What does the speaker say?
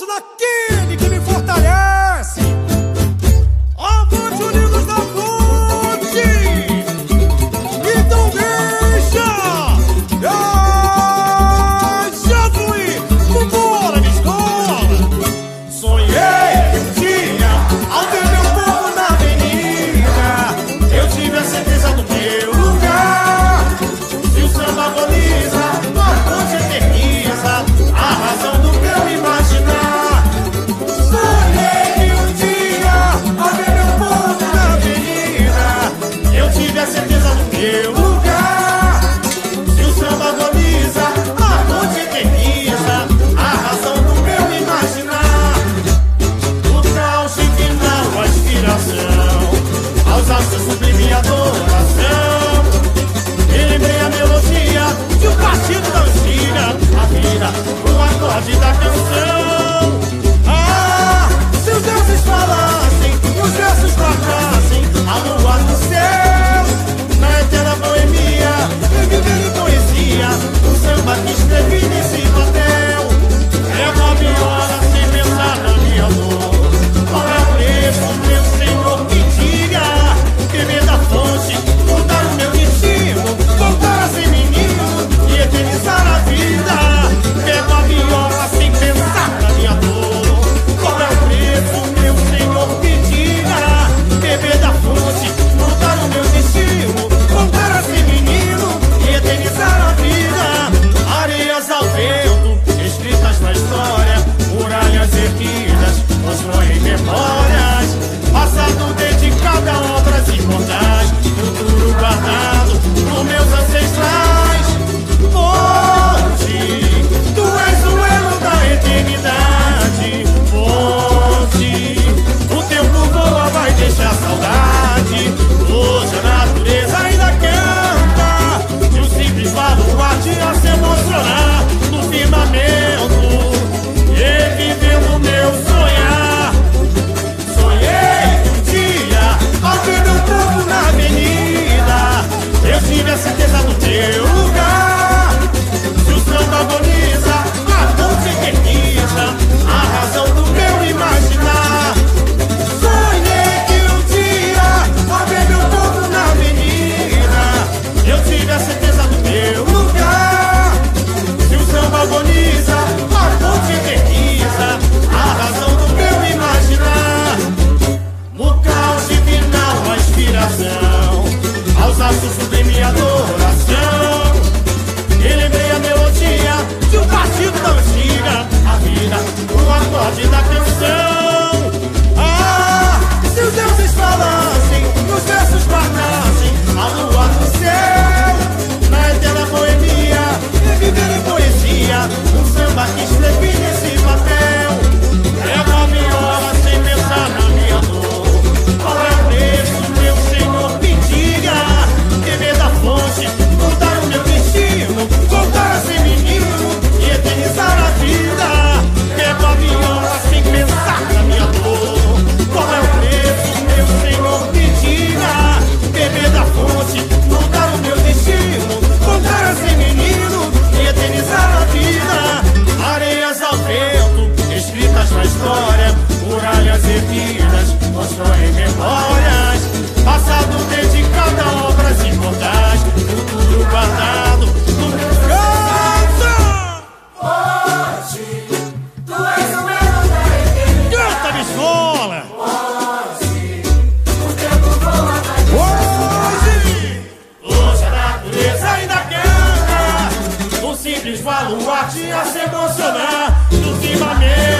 What's lucky? you. Quis baluarte a se emocionar. Ultimamente.